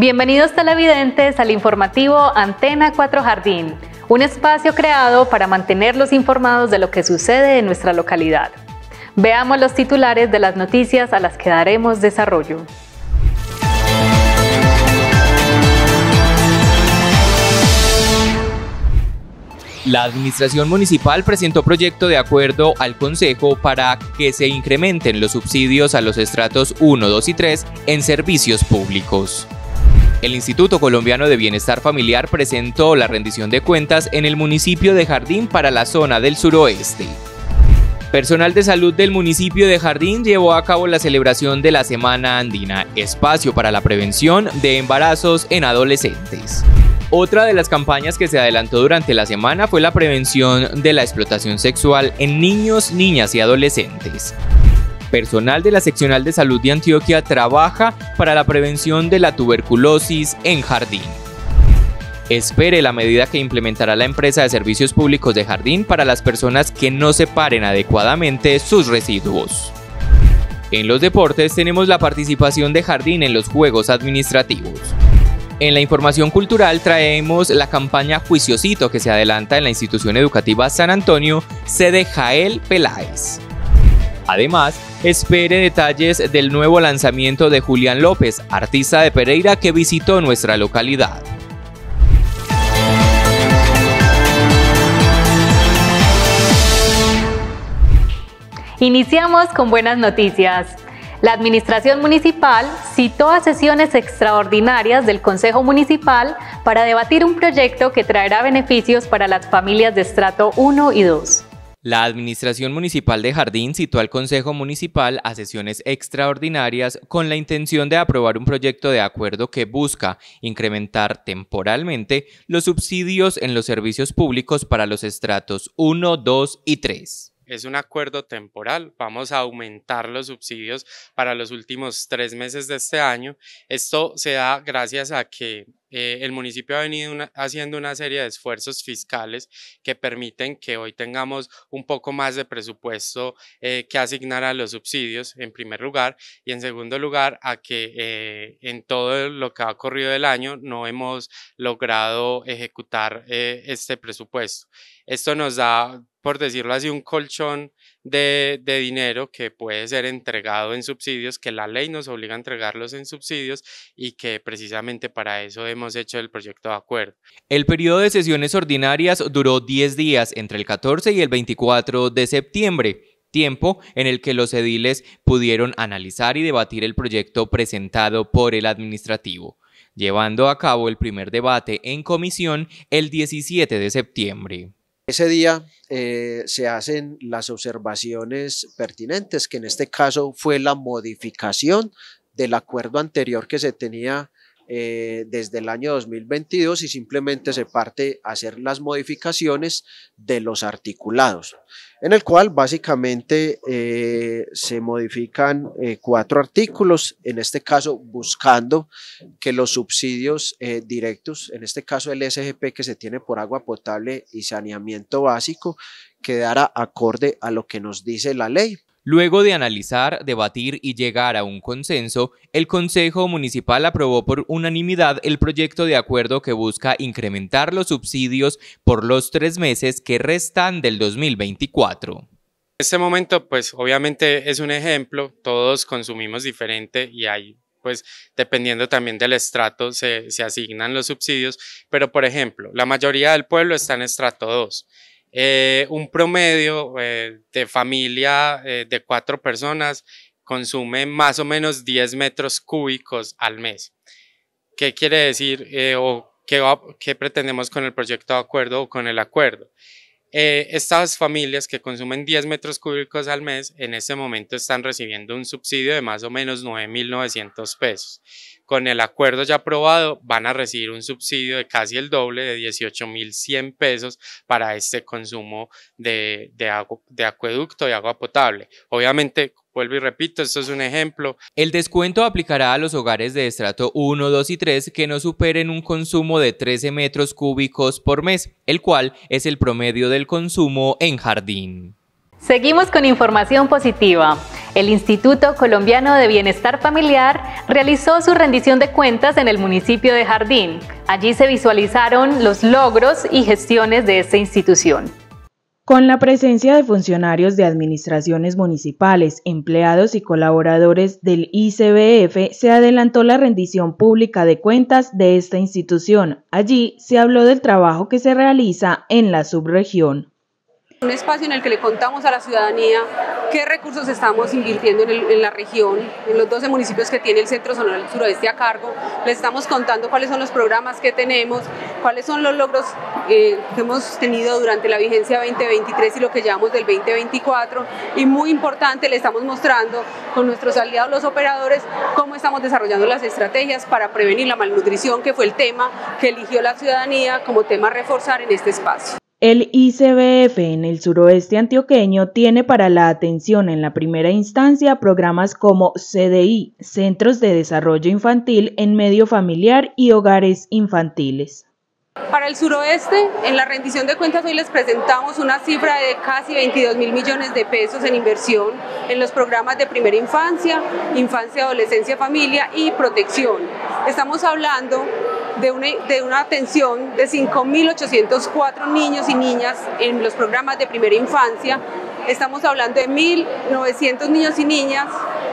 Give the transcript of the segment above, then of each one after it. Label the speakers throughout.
Speaker 1: Bienvenidos televidentes al informativo Antena 4 Jardín, un espacio creado para mantenerlos informados de lo que sucede en nuestra localidad. Veamos los titulares de las noticias a las que daremos desarrollo.
Speaker 2: La Administración Municipal presentó proyecto de acuerdo al Consejo para que se incrementen los subsidios a los estratos 1, 2 y 3 en servicios públicos. El Instituto Colombiano de Bienestar Familiar presentó la rendición de cuentas en el municipio de Jardín para la zona del suroeste. Personal de salud del municipio de Jardín llevó a cabo la celebración de la Semana Andina, espacio para la prevención de embarazos en adolescentes. Otra de las campañas que se adelantó durante la semana fue la prevención de la explotación sexual en niños, niñas y adolescentes. Personal de la Seccional de Salud de Antioquia trabaja para la prevención de la tuberculosis en Jardín. Espere la medida que implementará la empresa de servicios públicos de Jardín para las personas que no separen adecuadamente sus residuos. En los deportes tenemos la participación de Jardín en los Juegos Administrativos. En la información cultural traemos la campaña Juiciosito que se adelanta en la institución educativa San Antonio, sede Jael Peláez. Además, espere detalles del nuevo lanzamiento de Julián López, artista de Pereira que visitó nuestra localidad.
Speaker 1: Iniciamos con buenas noticias. La Administración Municipal citó a sesiones extraordinarias del Consejo Municipal para debatir un proyecto que traerá beneficios para las familias de estrato 1 y 2.
Speaker 2: La Administración Municipal de Jardín citó al Consejo Municipal a sesiones extraordinarias con la intención de aprobar un proyecto de acuerdo que busca incrementar temporalmente los subsidios en los servicios públicos para los estratos 1, 2 y 3
Speaker 3: es un acuerdo temporal. Vamos a aumentar los subsidios para los últimos tres meses de este año. Esto se da gracias a que eh, el municipio ha venido haciendo una serie de esfuerzos fiscales que permiten que hoy tengamos un poco más de presupuesto eh, que asignar a los subsidios, en primer lugar, y en segundo lugar, a que eh, en todo lo que ha ocurrido del año no hemos logrado ejecutar este presupuesto. Esto nos da por decirlo así, un colchón de, dinero que puede ser entregado en subsidios, que la ley nos obliga a entregarlos en subsidios y que precisamente para eso hemos hecho el proyecto de acuerdo.
Speaker 2: El periodo de sesiones ordinarias duró 10 días entre el 14 y el 24 de septiembre tiempo en el que los ediles pudieron analizar y debatir el proyecto presentado por el administrativo, llevando a cabo el primer debate en comisión el 17 de septiembre.
Speaker 4: Ese día eh, se hacen las observaciones pertinentes, que en este caso fue la modificación del acuerdo anterior que se tenía eh, desde el año 2022 y simplemente se parte a hacer las modificaciones de los articulados, en el cual básicamente eh, se modifican eh, cuatro artículos, en este caso buscando que los subsidios directos, en este caso el SGP que se tiene por agua potable y saneamiento básico, quedara acorde a lo que nos dice la ley.
Speaker 2: Luego de analizar, debatir y llegar a un consenso, el Consejo Municipal aprobó por unanimidad el proyecto de acuerdo que busca incrementar los subsidios por los tres meses que restan del 2024.
Speaker 3: Este momento, pues obviamente es un ejemplo, todos consumimos diferente y hay pues dependiendo también del estrato se, se, asignan los subsidios, pero por ejemplo, la mayoría del pueblo está en estrato 2. Eh, un promedio eh, de familia eh, de cuatro personas consume más o menos 10 metros cúbicos al mes. ¿Qué quiere decir o qué, qué, pretendemos con el proyecto de acuerdo o con el acuerdo? estas familias que consumen 10 metros cúbicos al mes en este momento están recibiendo un subsidio de más o menos 9.900 pesos con el acuerdo ya aprobado van a recibir un subsidio de casi el doble de 18.100 pesos para este consumo de, de acueducto y agua potable. Obviamente, Vuelvo y repito, esto es un ejemplo.
Speaker 2: El descuento aplicará a los hogares de estrato 1, 2 y 3 que no superen un consumo de 13 metros cúbicos por mes, el cual es el promedio del consumo en jardín.
Speaker 1: Seguimos con información positiva. El Instituto Colombiano de Bienestar Familiar realizó su rendición de cuentas en el municipio de Jardín. Allí se visualizaron los logros y gestiones de esta institución.
Speaker 5: Con la presencia de funcionarios de administraciones municipales, empleados y colaboradores del ICBF, se adelantó la rendición pública de cuentas de esta institución. Allí se habló del trabajo que se realiza en la subregión.
Speaker 6: Un espacio en el que le contamos a la ciudadanía qué recursos estamos invirtiendo en, la región, en los 12 municipios que tiene el Centro Zonal Suroeste a cargo. Les estamos contando cuáles son los programas que tenemos, cuáles son los logros eh, que hemos tenido durante la vigencia 2023 y lo que llevamos del 2024. Y muy importante, le estamos mostrando con nuestros aliados los operadores cómo estamos desarrollando las estrategias para prevenir la malnutrición, que fue el tema que eligió la ciudadanía como tema a reforzar en este espacio.
Speaker 5: El ICBF en el suroeste antioqueño tiene para la atención en la primera instancia programas como CDI, Centros de Desarrollo Infantil en Medio Familiar y Hogares Infantiles.
Speaker 6: Para el suroeste, en la rendición de cuentas hoy les presentamos una cifra de casi 22 mil millones de pesos en inversión en los programas de primera infancia, infancia, adolescencia, familia y protección. Estamos hablando de una, atención de 5.804 niños y niñas en los programas de primera infancia. Estamos hablando de 1.900 niños y niñas,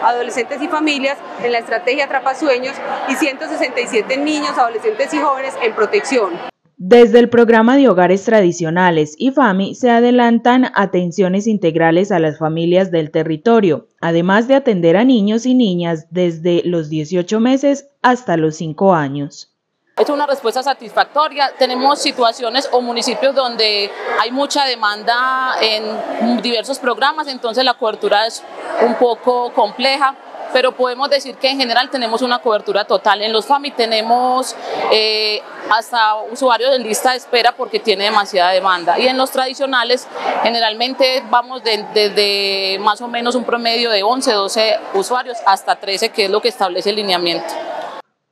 Speaker 6: adolescentes y familias en la estrategia Atrapa Sueños y 167 niños, adolescentes y jóvenes en protección.
Speaker 5: Desde el programa de hogares tradicionales y FAMI se adelantan atenciones integrales a las familias del territorio, además de atender a niños y niñas desde los 18 meses hasta los 5 años.
Speaker 7: Es una respuesta satisfactoria. Tenemos situaciones o municipios donde hay mucha demanda en diversos programas, entonces la cobertura es un poco compleja pero podemos decir que en general tenemos una cobertura total. En los FAMI tenemos eh, hasta usuarios en lista de espera porque tiene demasiada demanda. Y en los tradicionales generalmente vamos desde más o menos un promedio de 11, 12 usuarios hasta 13, que es lo que establece el lineamiento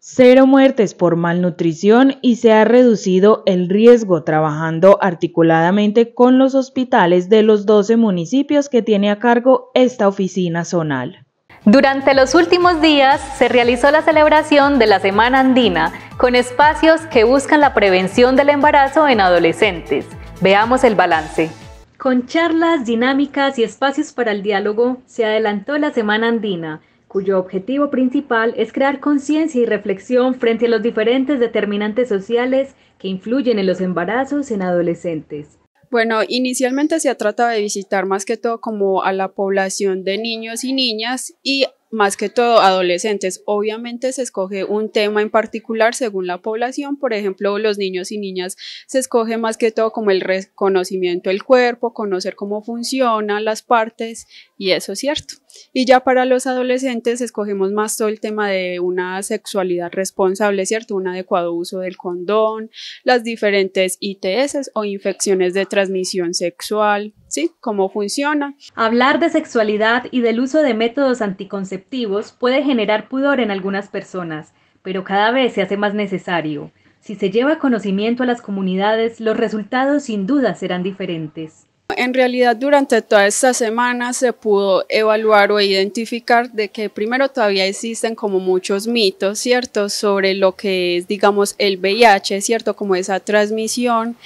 Speaker 5: cero muertes por malnutrición y se ha reducido el riesgo trabajando articuladamente con los hospitales de los 12 municipios que tiene a cargo esta oficina zonal.
Speaker 1: Durante los últimos días se realizó la celebración de la Semana Andina con espacios que buscan la prevención del embarazo en adolescentes. Veamos el balance. Con charlas, dinámicas y espacios para el diálogo, se adelantó la Semana Andina, cuyo objetivo principal es crear conciencia y reflexión frente a los diferentes determinantes sociales que influyen en los embarazos en adolescentes.
Speaker 8: Bueno, inicialmente se trata de visitar más que todo como a la población de niños y niñas y más que todo adolescentes. Obviamente se escoge un tema en particular según la población, por ejemplo, los niños y niñas se escoge más que todo como el reconocimiento del cuerpo, conocer cómo funcionan las partes y eso es cierto. Y ya para los adolescentes escogemos más todo el tema de una sexualidad responsable, ¿cierto? Un adecuado uso del condón, las diferentes ITS o infecciones de transmisión sexual, ¿sí? Cómo funciona.
Speaker 1: Hablar de sexualidad y del uso de métodos anticonceptivos puede generar pudor en algunas personas, pero cada vez se hace más necesario. Si se lleva conocimiento a las comunidades, los resultados sin duda serán diferentes.
Speaker 8: En realidad, durante toda esta semana se pudo evaluar o identificar de que primero todavía existen como muchos mitos, ¿cierto?, sobre lo que es, digamos, el VIH, ¿cierto?, como esa transmisión.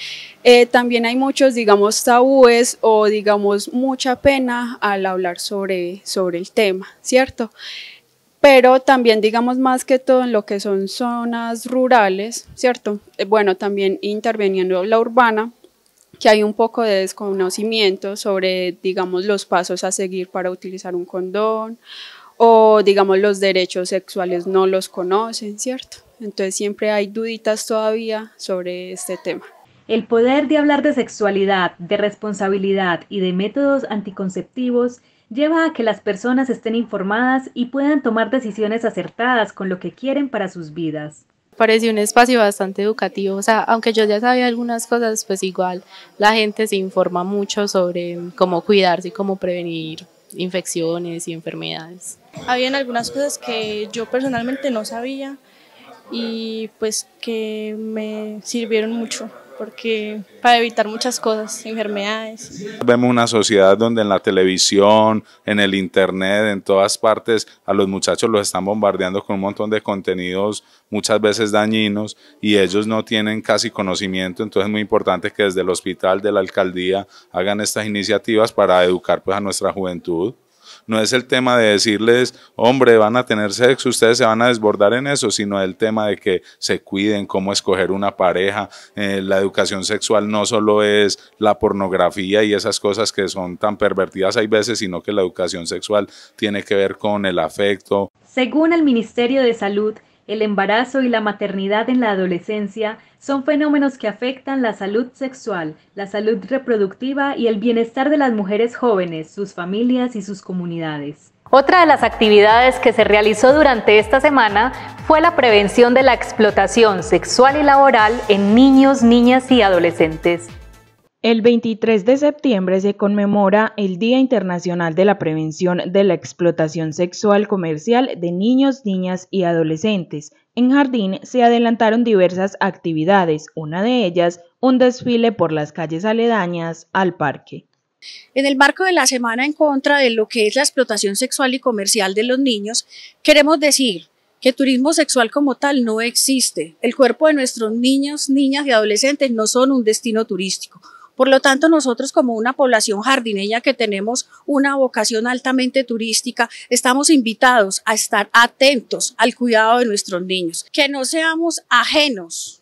Speaker 8: Eh, también hay muchos, digamos, tabúes o, digamos, mucha pena al hablar sobre, sobre el tema, ¿cierto? pero también digamos más que todo en lo que son zonas rurales, ¿cierto? Eh, bueno, también interviniendo la urbana, que hay un poco de desconocimiento sobre, digamos, los pasos a seguir para utilizar un condón o, digamos, los derechos sexuales no los conocen, ¿cierto? Entonces siempre hay duditas todavía sobre este tema.
Speaker 1: El poder de hablar de sexualidad, de responsabilidad y de métodos anticonceptivos lleva a que las personas estén informadas y puedan tomar decisiones acertadas con lo que quieren para sus vidas
Speaker 9: pareció un espacio bastante educativo, o sea, aunque yo ya sabía algunas cosas, pues igual la gente se informa mucho sobre cómo cuidarse y cómo prevenir infecciones y enfermedades.
Speaker 10: Habían algunas cosas que yo personalmente no sabía y pues que me sirvieron mucho porque para evitar muchas cosas, enfermedades.
Speaker 11: Vemos una sociedad donde en la televisión, en el internet, en todas partes, a los muchachos los están bombardeando con un montón de contenidos muchas veces dañinos y ellos no tienen casi conocimiento, entonces es muy importante que desde el hospital, de la alcaldía, hagan estas iniciativas para educar pues, a nuestra juventud. No es el tema de decirles, hombre, van a tener sexo, ustedes se van a desbordar en eso, sino el tema de que se cuiden, cómo escoger una pareja. Eh, la educación sexual no solo es la pornografía y esas cosas que son tan pervertidas hay veces, sino que la educación sexual tiene que ver con el afecto.
Speaker 1: Según el Ministerio de Salud, el embarazo y la maternidad en la adolescencia son fenómenos que afectan la salud sexual, la salud reproductiva y el bienestar de las mujeres jóvenes, sus familias y sus comunidades. Otra de las actividades que se realizó durante esta semana fue la prevención de la explotación sexual y laboral en niños, niñas y adolescentes.
Speaker 5: El 23 de septiembre se conmemora el Día Internacional de la Prevención de la Explotación Sexual Comercial de Niños, Niñas y Adolescentes. En Jardín se adelantaron diversas actividades, una de ellas un desfile por las calles aledañas al parque.
Speaker 12: En el marco de la semana en contra de lo que es la explotación sexual y comercial de los niños, queremos decir que turismo sexual como tal no existe. El cuerpo de nuestros niños, niñas y adolescentes no son un destino turístico por lo tanto, nosotros como una población jardineña que tenemos una vocación altamente turística, estamos invitados a estar atentos al cuidado de nuestros niños, que no seamos ajenos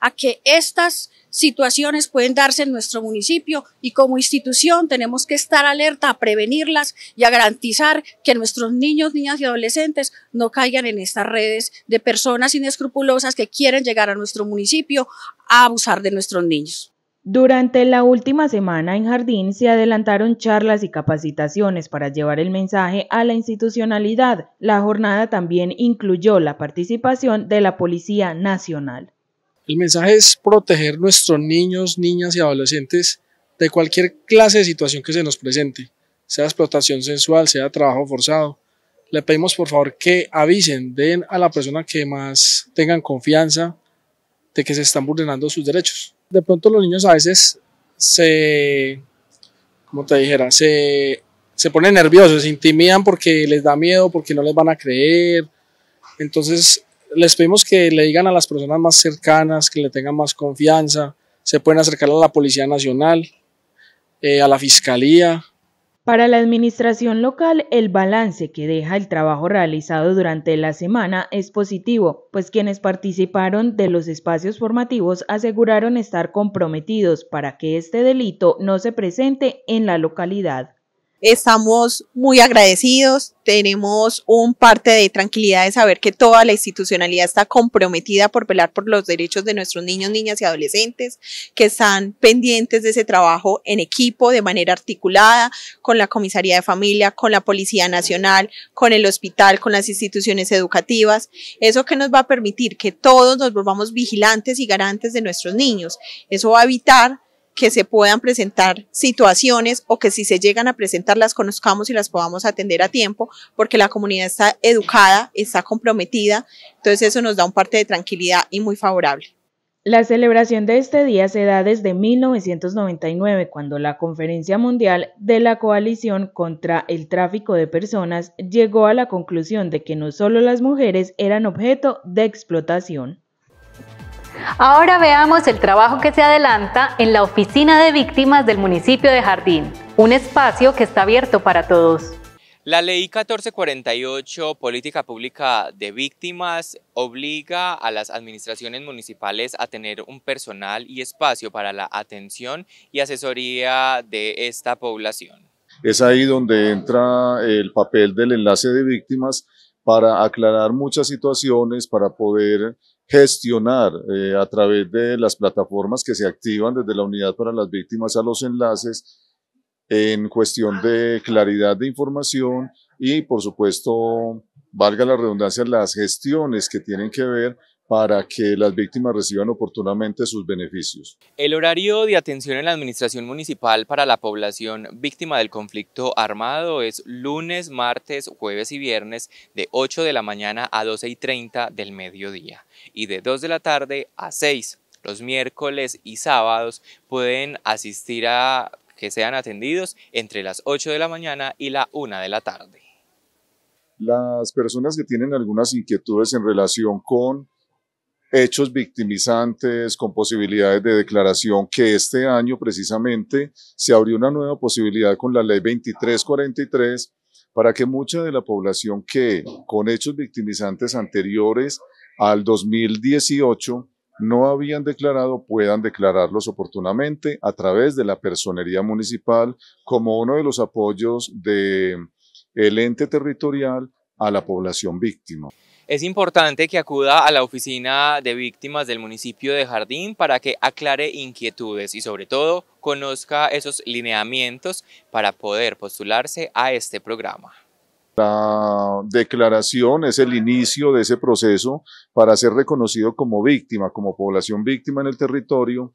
Speaker 12: a que estas situaciones pueden darse en nuestro municipio y como institución tenemos que estar alerta a prevenirlas y a garantizar que nuestros niños, niñas y adolescentes no caigan en estas redes de personas inescrupulosas que quieren llegar a nuestro municipio a abusar de nuestros niños.
Speaker 5: Durante la última semana en Jardín se adelantaron charlas y capacitaciones para llevar el mensaje a la institucionalidad. La jornada también incluyó la participación de la Policía Nacional.
Speaker 13: El mensaje es proteger nuestros niños, niñas y adolescentes de cualquier clase de situación que se nos presente, sea explotación sensual, sea trabajo forzado. Le pedimos por favor que avisen, den a la persona que más tengan confianza de que se están vulnerando sus derechos de pronto los niños a veces se, como te dijera, se, se ponen nerviosos, se intimidan porque les da miedo, porque no les van a creer. Entonces les pedimos que le digan a las personas más cercanas, que le tengan más confianza, se pueden acercar a la Policía Nacional, eh, a la Fiscalía,
Speaker 5: para la administración local, el balance que deja el trabajo realizado durante la semana es positivo, pues quienes participaron de los espacios formativos aseguraron estar comprometidos para que este delito no se presente en la localidad.
Speaker 14: Estamos muy agradecidos, tenemos un parte de tranquilidad de saber que toda la institucionalidad está comprometida por velar por los derechos de nuestros niños, niñas y adolescentes, que están pendientes de ese trabajo en equipo, de manera articulada, con la Comisaría de Familia, con la Policía Nacional, con el hospital, con las instituciones educativas. Eso que nos va a permitir que todos nos volvamos vigilantes y garantes de nuestros niños. Eso va a evitar que se puedan presentar situaciones o que si se llegan a presentar las conozcamos y las podamos atender a tiempo, porque la comunidad está educada, está comprometida, entonces eso nos da un parte de tranquilidad y muy favorable.
Speaker 5: La celebración de este día se da desde 1999, cuando la Conferencia Mundial de la Coalición contra el Tráfico de Personas llegó a la conclusión de que no solo las mujeres eran objeto de explotación.
Speaker 1: Ahora veamos el trabajo que se adelanta en la Oficina de Víctimas del municipio de Jardín, un espacio que está abierto para todos.
Speaker 2: La Ley 1448, Política Pública de Víctimas, obliga a las administraciones municipales a tener un personal y espacio para la atención y asesoría de esta población.
Speaker 15: Es ahí donde entra el papel del enlace de víctimas para aclarar muchas situaciones, para poder gestionar eh, a través de las plataformas que se activan desde la unidad para las víctimas a los enlaces en cuestión de claridad de información y por supuesto, valga la redundancia, las gestiones que tienen que ver para que las víctimas reciban oportunamente sus beneficios.
Speaker 2: El horario de atención en la Administración Municipal para la población víctima del conflicto armado es lunes, martes, jueves y viernes de 8 de la mañana a 12 y 30 del mediodía y de 2 de la tarde a 6 los miércoles y sábados pueden asistir a que sean atendidos entre las 8 de la mañana y la 1 de la tarde.
Speaker 15: Las personas que tienen algunas inquietudes en relación con hechos victimizantes, con posibilidades de declaración, que este año precisamente se abrió una nueva posibilidad con la ley 2343 para que mucha de la población que con hechos victimizantes anteriores al 2018 no habían declarado puedan declararlos oportunamente a través de la personería municipal como uno de los apoyos del el ente territorial a la población víctima.
Speaker 2: Es importante que acuda a la oficina de víctimas del municipio de Jardín para que aclare inquietudes y sobre todo conozca esos lineamientos para poder postularse a este programa.
Speaker 15: La declaración es el inicio de ese proceso para ser reconocido como víctima, como población víctima en el territorio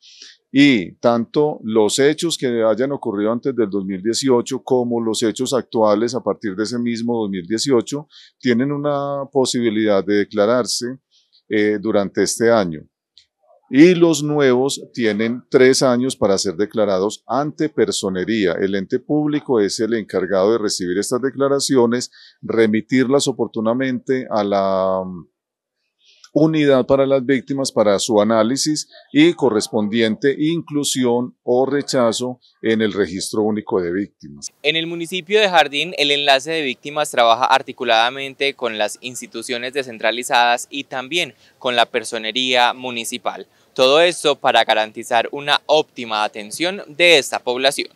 Speaker 15: y tanto los hechos que hayan ocurrido antes del 2018 como los hechos actuales a partir de ese mismo 2018 tienen una posibilidad de declararse eh, durante este año y los nuevos tienen tres años para ser declarados ante personería. El ente público es el encargado de recibir estas declaraciones, remitirlas oportunamente a la unidad para las víctimas para su análisis y correspondiente inclusión o rechazo en el registro único de víctimas.
Speaker 2: En el municipio de Jardín, el enlace de víctimas trabaja articuladamente con las instituciones descentralizadas y también con la personería municipal. Todo esto para garantizar una óptima atención de esta población.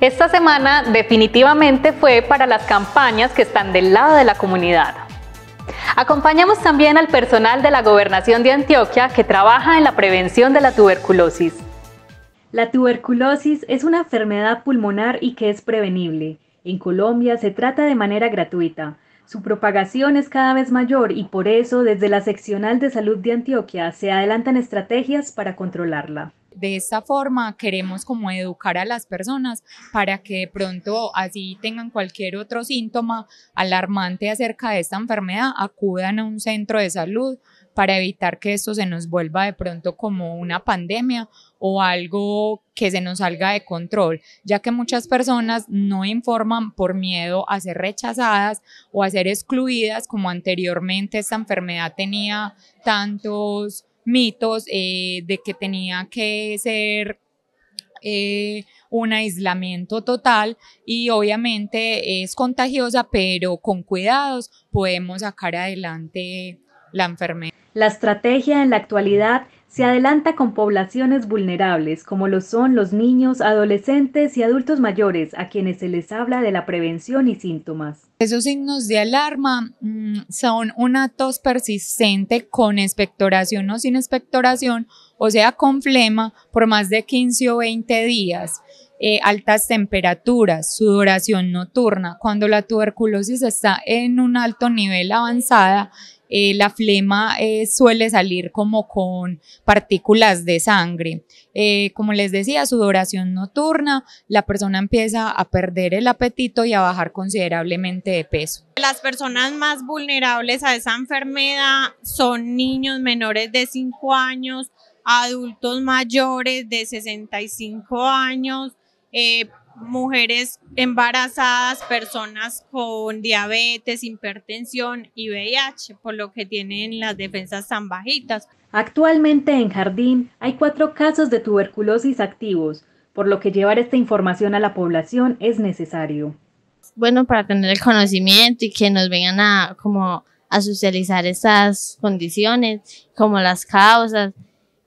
Speaker 1: Esta semana definitivamente fue para las campañas que están del lado de la comunidad. Acompañamos también al personal de la Gobernación de Antioquia que trabaja en la prevención de la tuberculosis. La tuberculosis es una enfermedad pulmonar y que es prevenible. En Colombia se trata de manera gratuita. Su propagación es cada vez mayor y por eso desde la Seccional de Salud de Antioquia se adelantan estrategias para controlarla.
Speaker 16: De esta forma queremos como educar a las personas para que de pronto así tengan cualquier otro síntoma alarmante acerca de esta enfermedad, acudan a un centro de salud para evitar que esto se nos vuelva de pronto como una pandemia o algo que se nos salga de control, ya que muchas personas no informan por miedo a ser rechazadas o a ser excluidas como anteriormente esta enfermedad tenía tantos mitos eh, de que tenía que ser eh, un aislamiento total y obviamente es contagiosa, pero con cuidados podemos sacar adelante la enfermedad.
Speaker 1: La estrategia en la actualidad se adelanta con poblaciones vulnerables, como lo son los niños, adolescentes y adultos mayores, a quienes se les habla de la prevención y síntomas.
Speaker 16: Esos signos de alarma mm, son una tos persistente con expectoración o sin expectoración, o sea, con flema por más de 15 o 20 días. Eh, altas temperaturas, sudoración nocturna. Cuando la tuberculosis está en un alto nivel avanzada, eh, la flema eh, suele salir como con partículas de sangre. Eh, como les decía, sudoración nocturna, la persona empieza a perder el apetito y a bajar considerablemente de peso.
Speaker 17: Las personas más vulnerables a esa enfermedad son niños menores de 5 años, adultos mayores de 65 años, mujeres embarazadas, personas con diabetes, hipertensión y VIH, por lo que tienen las defensas tan bajitas.
Speaker 1: Actualmente en Jardín hay cuatro casos de tuberculosis activos, por lo que llevar esta información a la población es necesario.
Speaker 9: Bueno, para tener el conocimiento y que nos vengan a como a socializar estas condiciones, como las causas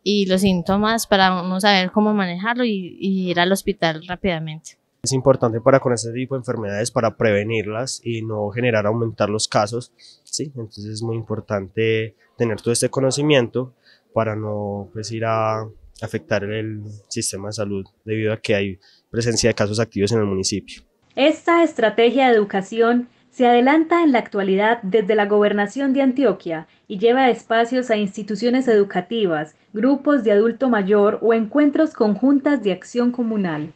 Speaker 9: y los síntomas para uno saber cómo manejarlo y ir al hospital rápidamente.
Speaker 18: Es importante para con este tipo de enfermedades para prevenirlas y no generar aumentar los casos, ¿sí? Entonces es muy importante tener todo este conocimiento para no pues, ir a afectar el sistema de salud debido a que hay presencia de casos activos en el municipio.
Speaker 1: Esta estrategia de educación se adelanta en la actualidad desde la gobernación de Antioquia y lleva espacios a instituciones educativas, grupos de adulto mayor o encuentros conjuntas de acción comunal.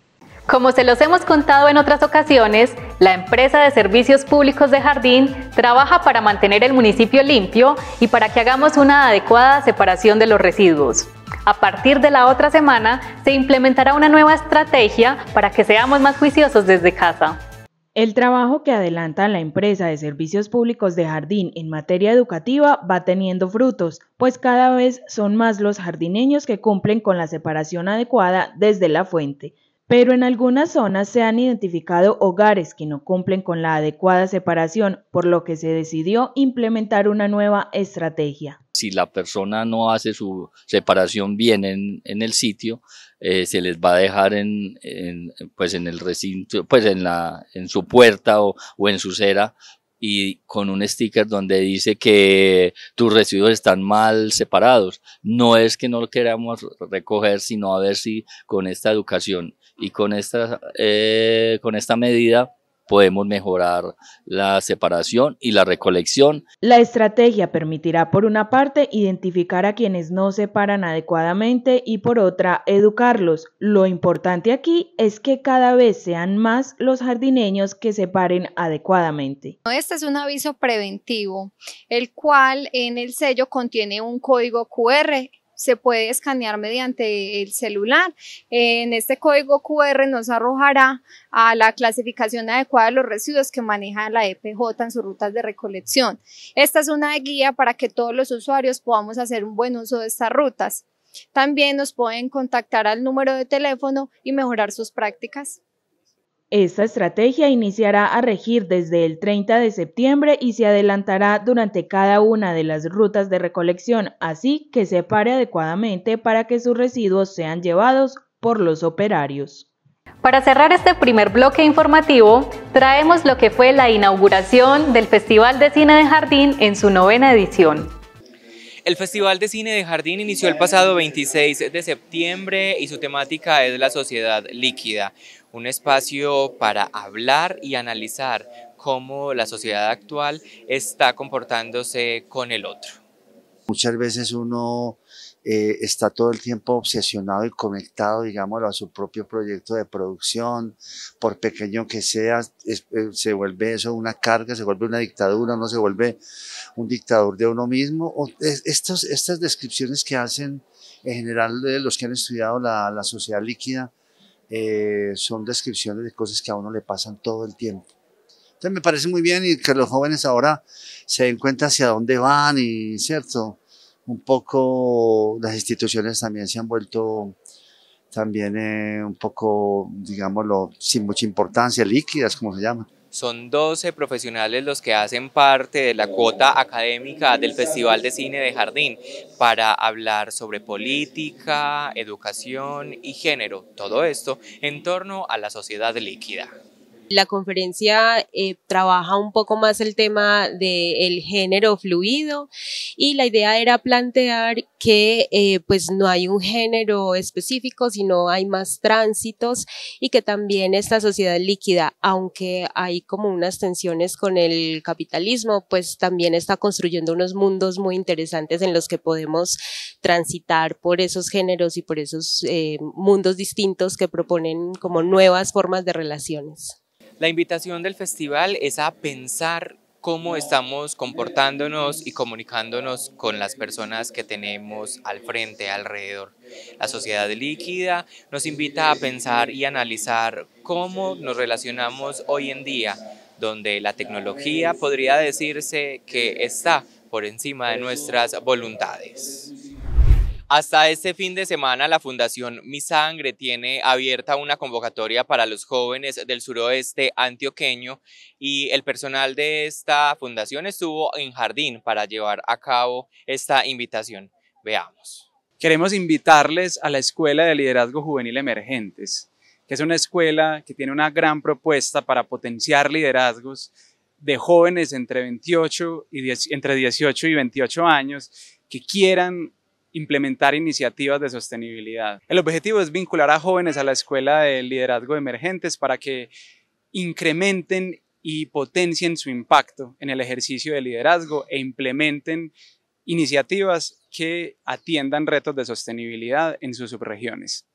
Speaker 1: Como se los hemos contado en otras ocasiones, la empresa de servicios públicos de Jardín trabaja para mantener el municipio limpio y para que hagamos una adecuada separación de los residuos. A partir de la otra semana se implementará una nueva estrategia para que seamos más juiciosos desde casa.
Speaker 5: El trabajo que adelanta la empresa de servicios públicos de jardín en materia educativa va teniendo frutos, pues cada vez son más los jardineños que cumplen con la separación adecuada desde la fuente. Pero en algunas zonas se han identificado hogares que no cumplen con la adecuada separación, por lo que se decidió implementar una nueva estrategia.
Speaker 19: Si la persona no hace su separación bien en, en el sitio, eh, se les va a dejar en, pues en el recinto, pues en, la, en su puerta o en su cera y con un sticker donde dice que tus residuos están mal separados. No es que no lo queramos recoger, sino a ver si con esta educación y con esta, eh, con esta medida podemos mejorar la separación y la recolección.
Speaker 5: La estrategia permitirá por una parte identificar a quienes no separan adecuadamente y por otra educarlos. Lo importante aquí es que cada vez sean más los jardineños que separen adecuadamente.
Speaker 20: Este es un aviso preventivo, el cual en el sello contiene un código QR se puede escanear mediante el celular. En este código QR nos arrojará a la clasificación adecuada de los residuos que maneja la EPJ en sus rutas de recolección. Esta es una guía para que todos los usuarios podamos hacer un buen uso de estas rutas. También nos pueden contactar al número de teléfono y mejorar sus prácticas.
Speaker 5: Esta estrategia iniciará a regir desde el 30 de septiembre y se adelantará durante cada una de las rutas de recolección, así que se pare adecuadamente para que sus residuos sean llevados por los operarios.
Speaker 1: Para cerrar este primer bloque informativo, traemos lo que fue la inauguración del Festival de Cine de Jardín en su novena edición.
Speaker 2: El Festival de Cine de Jardín inició el pasado 26 de septiembre y su temática es la sociedad líquida, un espacio para hablar y analizar cómo la sociedad actual está comportándose con el otro.
Speaker 21: Muchas veces uno eh, está todo el tiempo obsesionado y conectado, digámoslo, a su propio proyecto de producción, por pequeño que sea, eh, se vuelve eso una carga, se vuelve una dictadura, no se vuelve un dictador de uno mismo. O, estos, estas descripciones que hacen en general de los que han estudiado la, la sociedad líquida eh, son descripciones de cosas que a uno le pasan todo el tiempo. Entonces me parece muy bien y que los jóvenes ahora se den cuenta hacia dónde van y, ¿cierto? Un poco las instituciones también se han vuelto también eh, un poco, digámoslo, sin mucha importancia, líquidas, como se llama.
Speaker 2: Son 12 profesionales los que hacen parte de la cuota académica del Festival de Cine de Jardín para hablar sobre política, educación y género, todo esto en torno a la sociedad líquida.
Speaker 22: La conferencia eh, trabaja un poco más el tema del género fluido y la idea era plantear que eh, pues no hay un género específico, sino hay más tránsitos y que también esta sociedad líquida, aunque hay como unas tensiones con el capitalismo, pues también está construyendo unos mundos muy interesantes en los que podemos transitar por esos géneros y por esos eh, mundos distintos que proponen como nuevas formas de relaciones.
Speaker 2: La invitación del festival es a pensar cómo estamos comportándonos y comunicándonos con las personas que tenemos al frente, alrededor. La sociedad líquida nos invita a pensar y analizar cómo nos relacionamos hoy en día, donde la tecnología podría decirse que está por encima de nuestras voluntades. Hasta este fin de semana la Fundación Mi Sangre tiene abierta una convocatoria para los jóvenes del suroeste antioqueño y el personal de esta fundación estuvo en Jardín para llevar a cabo esta invitación. Veamos.
Speaker 23: Queremos invitarles a la Escuela de Liderazgo Juvenil Emergentes, que es una escuela que tiene una gran propuesta para potenciar liderazgos de jóvenes entre 28 y entre 18 y 28 años que quieran implementar iniciativas de sostenibilidad. El objetivo es vincular a jóvenes a la Escuela de Liderazgo Emergentes para que incrementen y potencien su impacto en el ejercicio de liderazgo e implementen iniciativas que atiendan retos de sostenibilidad en sus subregiones.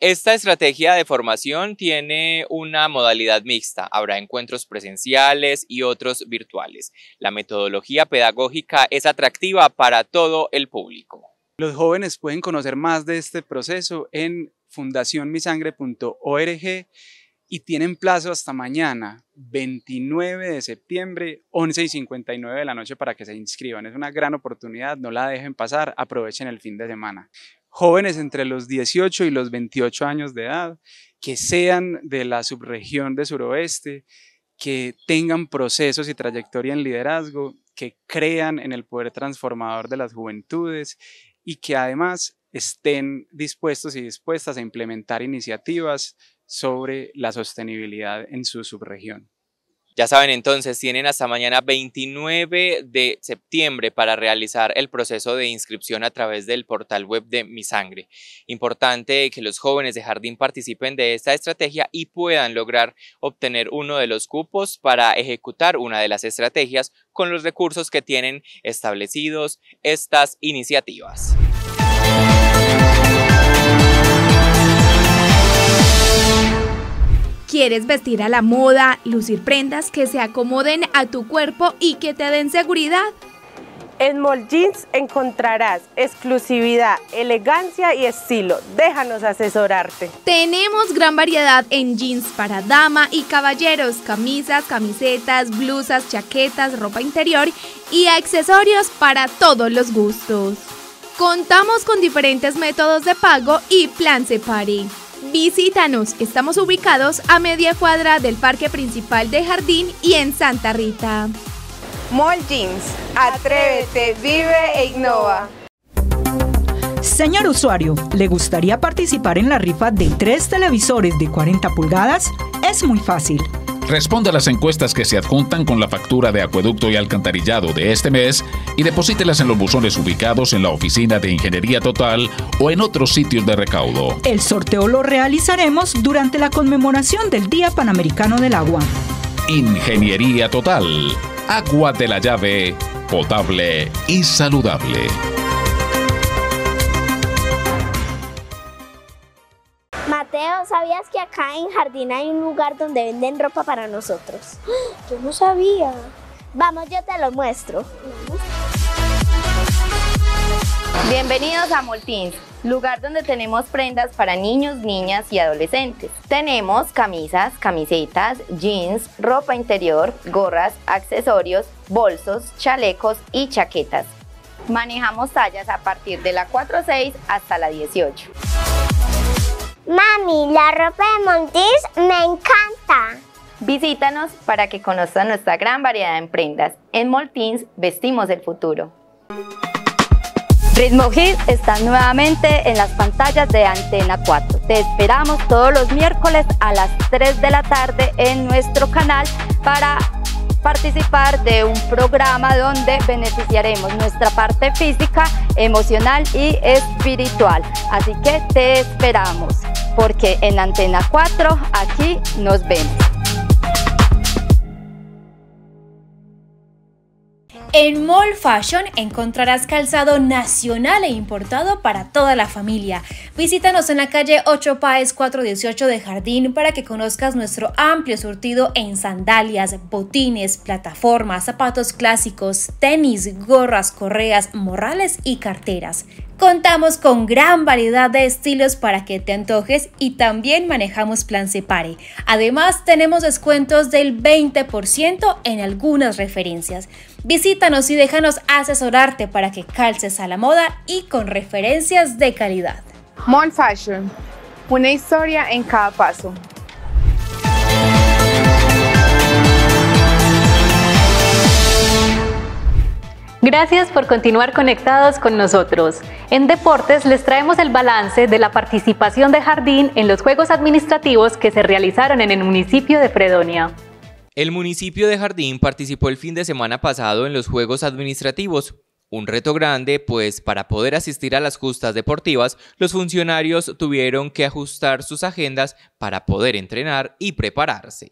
Speaker 2: Esta estrategia de formación tiene una modalidad mixta. Habrá encuentros presenciales y otros virtuales. La metodología pedagógica es atractiva para todo el público.
Speaker 23: Los jóvenes pueden conocer más de este proceso en fundacionmisangre.org y tienen plazo hasta mañana, 29 de septiembre, 11 y 59 de la noche para que se inscriban. Es una gran oportunidad, no la dejen pasar, aprovechen el fin de semana. Jóvenes entre los 18 y los 28 años de edad, que sean de la subregión de suroeste, que tengan procesos y trayectoria en liderazgo, que crean en el poder transformador de las juventudes y que además estén dispuestos y dispuestas a implementar iniciativas sobre la sostenibilidad en su subregión.
Speaker 2: Ya saben entonces, tienen hasta mañana 29 de septiembre para realizar el proceso de inscripción a través del portal web de Mi Sangre. Importante que los jóvenes de jardín participen de esta estrategia y puedan lograr obtener uno de los cupos para ejecutar una de las estrategias con los recursos que tienen establecidos estas iniciativas.
Speaker 24: ¿Quieres vestir a la moda, lucir prendas que se acomoden a tu cuerpo y que te den seguridad?
Speaker 25: En Mall Jeans encontrarás exclusividad, elegancia y estilo. Déjanos asesorarte.
Speaker 24: Tenemos gran variedad en jeans para dama y caballeros, camisas, camisetas, blusas, chaquetas, ropa interior y accesorios para todos los gustos. Contamos con diferentes métodos de pago y plan Separe. Visítanos, estamos ubicados a media cuadra del Parque Principal de Jardín y en Santa Rita.
Speaker 25: Mall Jeans, atrévete, vive e innova.
Speaker 26: Señor usuario, ¿le gustaría participar en la rifa de tres televisores de 40 pulgadas? Es muy fácil.
Speaker 27: Responda a las encuestas que se adjuntan con la factura de acueducto y alcantarillado de este mes y deposítelas en los buzones ubicados en la oficina de Ingeniería Total o en otros sitios de recaudo.
Speaker 26: El sorteo lo realizaremos durante la conmemoración del Día Panamericano del Agua.
Speaker 27: Ingeniería Total. Agua de la llave, potable y saludable.
Speaker 28: ¿Sabías que acá en Jardín hay un lugar donde venden ropa para nosotros? Yo no sabía. Vamos, yo te lo muestro.
Speaker 29: Bienvenidos a Moltins, lugar donde tenemos prendas para niños, niñas y adolescentes. Tenemos camisas, camisetas, jeans, ropa interior, gorras, accesorios, bolsos, chalecos y chaquetas. Manejamos tallas a partir de la 4-6 hasta la 18.
Speaker 28: Mami, la ropa de Montis me encanta.
Speaker 29: Visítanos para que conozcan nuestra gran variedad en prendas. En Moltins vestimos el futuro.
Speaker 30: Ritmo Hit está nuevamente en las pantallas de Antena 4. Te esperamos todos los miércoles a las 3 de la tarde en nuestro canal para participar de un programa donde beneficiaremos nuestra parte física, emocional y espiritual. Así que te esperamos, porque en Antena 4 aquí nos vemos.
Speaker 24: En Mall Fashion encontrarás calzado nacional e importado para toda la familia. Visítanos en la calle 8 Páez 418 de Jardín para que conozcas nuestro amplio surtido en sandalias, botines, plataformas, zapatos clásicos, tenis, gorras, correas, morrales y carteras. Contamos con gran variedad de estilos para que te antojes y también manejamos plan Separe. Además, tenemos descuentos del 20% en algunas referencias. Visítanos y déjanos asesorarte para que calces a la moda y con referencias de calidad.
Speaker 25: Mall Fashion, una historia en cada paso.
Speaker 1: Gracias por continuar conectados con nosotros. En Deportes les traemos el balance de la participación de Jardín en los Juegos Administrativos que se realizaron en el municipio de Fredonia.
Speaker 2: El municipio de Jardín participó el fin de semana pasado en los Juegos Administrativos. Un reto grande, pues para poder asistir a las justas deportivas, los funcionarios tuvieron que ajustar sus agendas para poder entrenar y prepararse.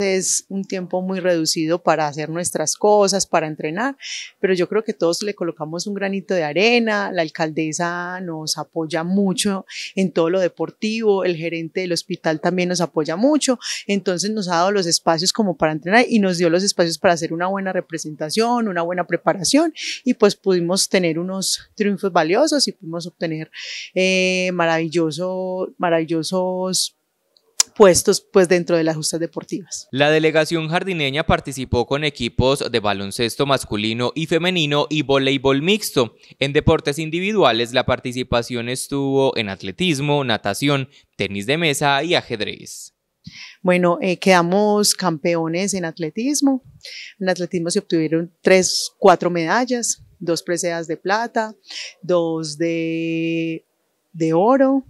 Speaker 31: Es un tiempo muy reducido para hacer nuestras cosas, para entrenar, pero yo creo que todos le colocamos un granito de arena, la alcaldesa nos apoya mucho en todo lo deportivo, el gerente del hospital también nos apoya mucho, entonces nos ha dado los espacios como para entrenar y nos dio los espacios para hacer una buena representación, una buena preparación y pues pudimos tener unos triunfos valiosos y pudimos obtener eh, maravilloso, maravillosos puestos pues dentro de las justas deportivas.
Speaker 2: La delegación jardineña participó con equipos de baloncesto masculino y femenino y voleibol mixto. En deportes individuales la participación estuvo en atletismo, natación, tenis de mesa y ajedrez.
Speaker 31: Bueno, eh, quedamos campeones en atletismo. En atletismo se obtuvieron tres, cuatro medallas, dos preseas de plata, dos de, de oro,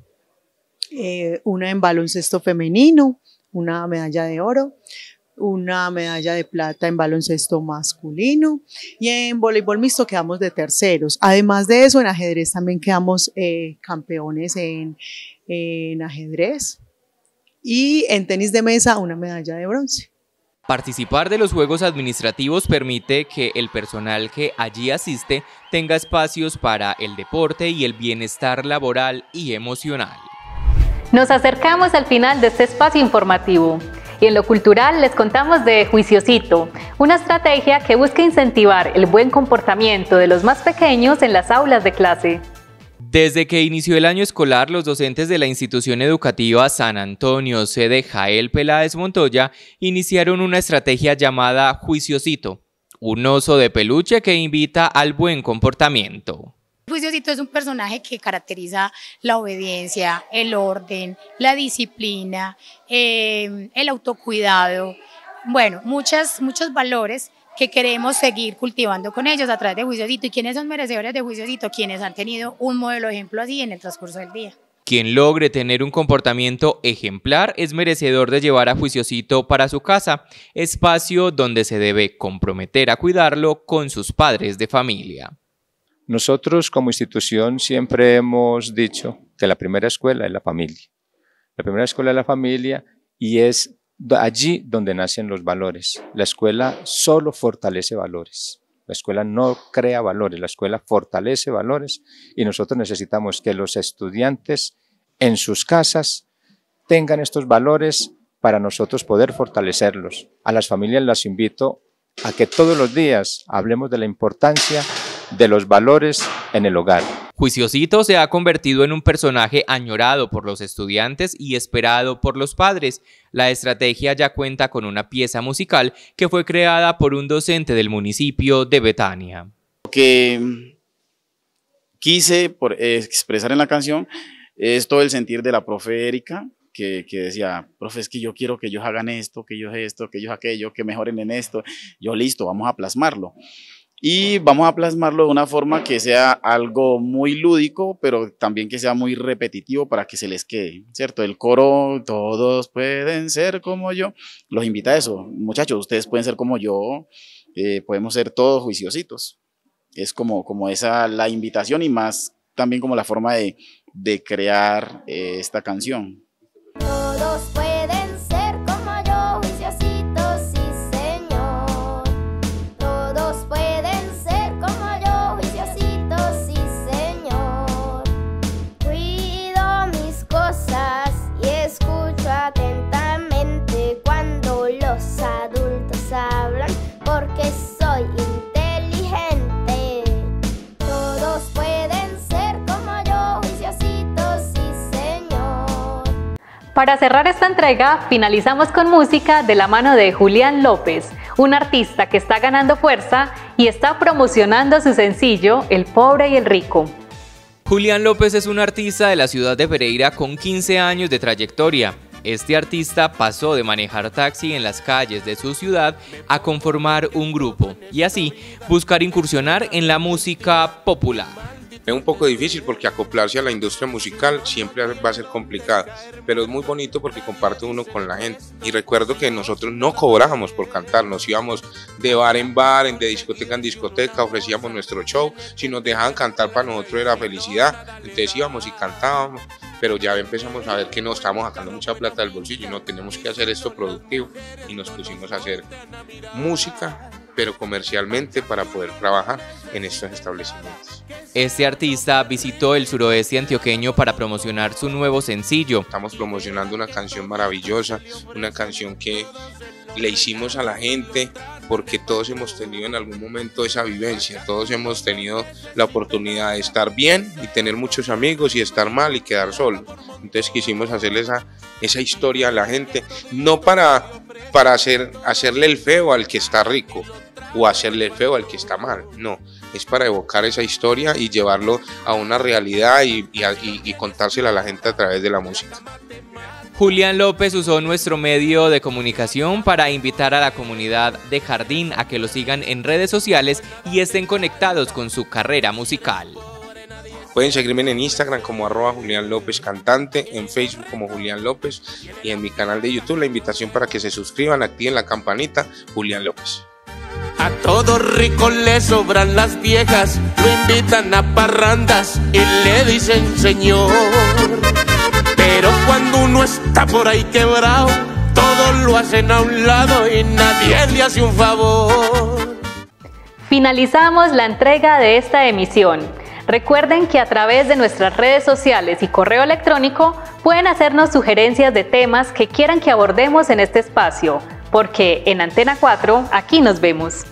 Speaker 31: eh, una en baloncesto femenino, una medalla de oro, una medalla de plata en baloncesto masculino y en voleibol mixto quedamos de terceros. Además de eso, en ajedrez también quedamos eh, campeones en, en ajedrez y en tenis de mesa una medalla de bronce.
Speaker 2: Participar de los juegos administrativos permite que el personal que allí asiste tenga espacios para el deporte y el bienestar laboral y emocional.
Speaker 1: Nos acercamos al final de este espacio informativo. Y en lo cultural les contamos de Juiciosito, una estrategia que busca incentivar el buen comportamiento de los más pequeños en las aulas de clase.
Speaker 2: Desde que inició el año escolar, los docentes de la institución educativa San Antonio, sede Jael Peláez Montoya, iniciaron una estrategia llamada Juiciosito, un oso de peluche que invita al buen comportamiento.
Speaker 32: Juiciosito es un personaje que caracteriza la obediencia, el orden, la disciplina, eh, el autocuidado, bueno, muchas, muchos valores que queremos seguir cultivando con ellos a través de Juiciosito. ¿Y quiénes son merecedores de Juiciosito? Quienes han tenido un modelo ejemplo así en el transcurso del día.
Speaker 2: Quien logre tener un comportamiento ejemplar es merecedor de llevar a Juiciosito para su casa, espacio donde se debe comprometer a cuidarlo con sus padres de familia.
Speaker 33: Nosotros como institución siempre hemos dicho que la primera escuela es la familia. La primera escuela es la familia y es allí donde nacen los valores. La escuela solo fortalece valores. La escuela no crea valores, la escuela fortalece valores y nosotros necesitamos que los estudiantes en sus casas tengan estos valores para nosotros poder fortalecerlos. A las familias las invito a que todos los días hablemos de la importancia de los valores en el hogar.
Speaker 2: Juiciosito se ha convertido en un personaje añorado por los estudiantes y esperado por los padres. La estrategia ya cuenta con una pieza musical que fue creada por un docente del municipio de Betania.
Speaker 34: Lo que quise por expresar en la canción es todo el sentir de la profe Erika, que, que, decía, profe, es que yo quiero que ellos hagan esto, que ellos esto, que ellos aquello, que mejoren en esto. Yo listo, vamos a plasmarlo y vamos a plasmarlo de una forma que sea algo muy lúdico, pero también que sea muy repetitivo para que se les quede, ¿cierto? El coro, todos pueden ser como yo, los invita a eso. Muchachos, ustedes pueden ser como yo, eh, podemos ser todos juiciositos. Es como, como esa la invitación y más también como la forma de, de crear eh, esta canción.
Speaker 1: Para cerrar esta entrega, finalizamos con música de la mano de Julián López, un artista que está ganando fuerza y está promocionando su sencillo El pobre y el rico.
Speaker 2: Julián López es un artista de la ciudad de Pereira con 15 años de trayectoria. Este artista pasó de manejar taxi en las calles de su ciudad a conformar un grupo y así buscar incursionar en la música popular.
Speaker 35: Es un poco difícil porque acoplarse a la industria musical siempre va a ser complicado, pero es muy bonito porque comparte uno con la gente. Y recuerdo que nosotros no cobrábamos por cantar, nos íbamos de bar en bar, de discoteca en discoteca, ofrecíamos nuestro show. Si nos dejaban cantar para nosotros era felicidad, entonces íbamos y cantábamos pero ya empezamos a ver que no estamos sacando mucha plata del bolsillo y no tenemos que hacer esto productivo y nos pusimos a hacer música pero comercialmente para poder trabajar en estos establecimientos.
Speaker 2: Este artista visitó el suroeste antioqueño para promocionar su nuevo sencillo.
Speaker 35: Estamos promocionando una canción maravillosa, una canción que le hicimos a la gente porque todos hemos tenido en algún momento esa vivencia, todos hemos tenido la oportunidad de estar bien y tener muchos amigos y estar mal y quedar solos. Entonces quisimos hacerle esa, esa historia a la gente, no para, para hacer, hacerle el feo al que está rico, o hacerle el feo al que está mal. No, es para evocar esa historia y llevarlo a una realidad y, y, contársela a la gente a través de la música.
Speaker 2: Julián López usó nuestro medio de comunicación para invitar a la comunidad de Jardín a que lo sigan en redes sociales y estén conectados con su carrera musical.
Speaker 35: Pueden seguirme en Instagram como arroba Julián López Cantante, en Facebook como Julián López y en mi canal de YouTube la invitación para que se suscriban, activen la campanita Julián López.
Speaker 36: A todo rico le sobran las viejas, lo invitan a parrandas y le dicen señor. Pero cuando uno está por ahí quebrado, todos lo hacen a un lado y nadie le hace un favor.
Speaker 1: Finalizamos la entrega de esta emisión. Recuerden que a través de nuestras redes sociales y correo electrónico pueden hacernos sugerencias de temas que quieran que abordemos en este espacio porque en Antena 4 aquí nos vemos.